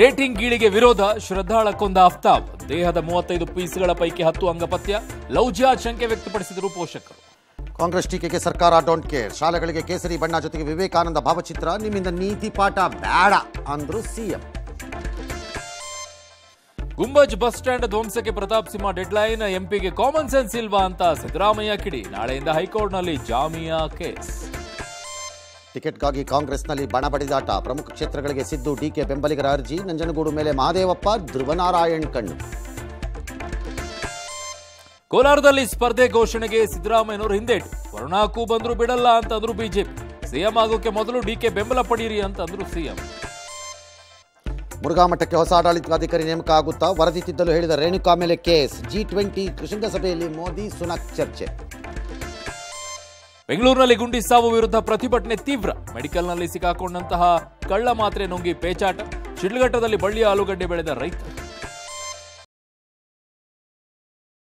Dating ಗೀಳಿಗೆ ವಿರೋಧ ಶ್ರದ್ಧಾಳ ಕೊಂದ ಅಫ್ತಾಬ್ ದೇಹದ ಮೂವತ್ತೈದು ಪೀಸ್ಗಳ ಪೈಕಿ ಹತ್ತು ಅಂಗಪತ್ಯ ಜಿಹಾದ್ ಶಂಕೆ ವ್ಯಕ್ತಪಡಿಸಿದರು ಪೋಷಕರು. ಕಾಂಗ್ರೆಸ್ ಟೀಕೆಗೆ ಸರ್ಕಾರ ಡೋಂಟ್ ಕೇರ್ ಶಾಲೆಗಳಿಗೆ ಕೇಸರಿ ಬಣ್ಣ ಜೊತೆಗೆ ವಿವೇಕಾನಂದ ಭಾವಚಿತ್ರ ನಿಮ್ಮಿಂದ ನೀತಿ ಪಾಠ ಬೇಡ ಅಂದ್ರು ಸಿಎಂ. ಗುಂಬಜ್ ಬಸ್ ಸ್ಟ್ಯಾಂಡ್ ಧ್ವಂಸಕ್ಕೆ ಪ್ರತಾಪ್ ಸಿಂಹ ಡೆಡ್ಲೈನ್ ಎಂಪಿಗೆ ಕಾಮನ್ ಸೆನ್ಸ್ ಇಲ್ವಾ ಅಂತ ಸಿದ್ದರಾಮಯ್ಯ ಕಿಡಿ. ನಾಳೆಯಿಂದ ಹೈಕೋರ್ಟ್ನಲ್ಲಿ ಜಾಮಿಯಾ ಕೇಸ್. ಟಿಕೆಟ್ಗಾಗಿ ಕಾಂಗ್ರೆಸ್ನಲ್ಲಿ ಬಣ ಬಡಿದಾಟ. ಪ್ರಮುಖ ಕ್ಷೇತ್ರಗಳಿಗೆ ಸಿದ್ದು ಡಿಕೆ ಬೆಂಬಲಿಗರ ಅರ್ಜಿ. ನಂಜನಗೂಡು ಮೇಲೆ ಮಹದೇವಪ್ಪ ಧ್ರುವನಾರಾಯಣ್ ಕಣ್ಣು. ಕೋಲಾರದಲ್ಲಿ ಸ್ಪರ್ಧೆ ಘೋಷಣೆಗೆ ಸಿದ್ದರಾಮಯ್ಯನವರು ಹಿಂದೇಟು. ವರುಣಾಕ್ಕೂ ಬಂದರೂ ಬಿಡಲ್ಲ ಅಂತಂದ್ರು ಬಿಜೆಪಿ. ಸಿಎಂ ಆಗೋಕೆ ಮೊದಲು ಡಿಕೆ ಬೆಂಬಲ ಪಡೀರಿ ಅಂತಂದ್ರು ಸಿಎಂ. ಮುರುಘಾಮಠಕ್ಕೆ ಹೊಸ ಆಡಳಿತಾಧಿಕಾರಿ ನೇಮಕ ಆಗುತ್ತಾ ವರದಿ ತಿದ್ದಲು ಹೇಳಿದ ರೇಣುಕಾ ಮೇಲೆ ಕೇಸ್. ಜಿ ಟ್ವೆಂಟಿ ಶೃಂಗಸಭೆಯಲ್ಲಿ ಮೋದಿ ಸುನಕ್ ಚರ್ಚೆ. ಬೆಂಗಳೂರಿನಲ್ಲಿ ಗುಂಡಿ ಸಾವು ವಿರುದ್ಧ ಪ್ರತಿಭಟನೆ ತೀವ್ರ. ಮೆಡಿಕಲ್ನಲ್ಲಿ ಸಿಕ್ಕಾಕೊಂಡಂತಹ ಕಳ್ಳ ಮಾತ್ರೆ ನುಂಗಿ ಪೇಚಾಟ. ಶಿಡ್ಲಘಟ್ಟದಲ್ಲಿ ಬಳ್ಳಿಯ ಆಲೂಗಡ್ಡೆ ಬೆಳೆದ ರೈತ